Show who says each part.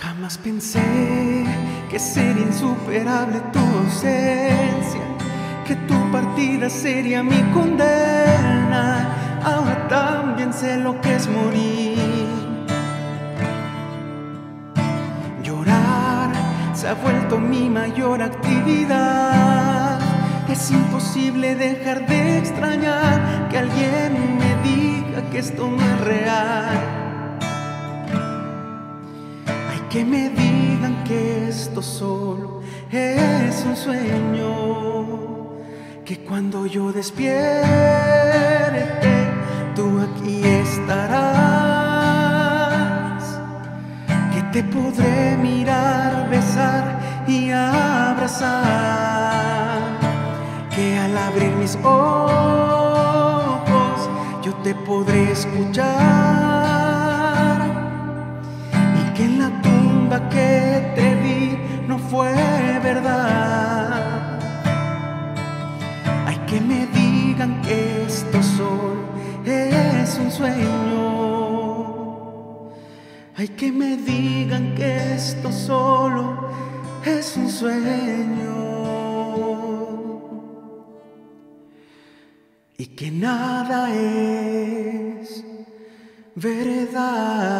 Speaker 1: Jamás pensé que sería insuperable tu ausencia, que tu partida sería mi condena. Ahora también sé lo que es morir. Llorar se ha vuelto mi mayor actividad. Es imposible dejar de extrañar que alguien me diga que esto no es real que me digan que esto solo es un sueño, que cuando yo despierte tú aquí estarás, que te podré mirar, besar y abrazar, que al abrir mis ojos yo te podré escuchar que en la que te vi no fue verdad. Hay que me digan que esto solo es un sueño. Hay que me digan que esto solo es un sueño. Y que nada es verdad.